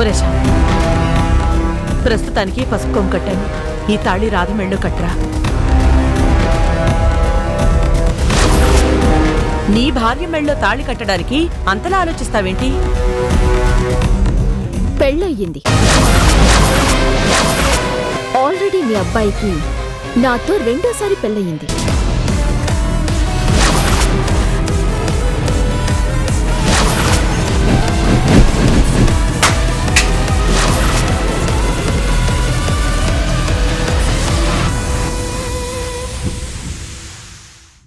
పురేష ప్రస్తుతానికి పసుపు కొమ్ము కట్టాను. ఈ తాళి రాధమెళ్ళు కట్టరా. నీ భార్య మెళ్ళో తాళి కట్టడానికి అంతలా ఆలోచిస్తావేంటి? పెళ్ళయ్యింది. ఆల్రెడీ మీ అబ్బాయికి నాతో రెండోసారి పెళ్ళయింది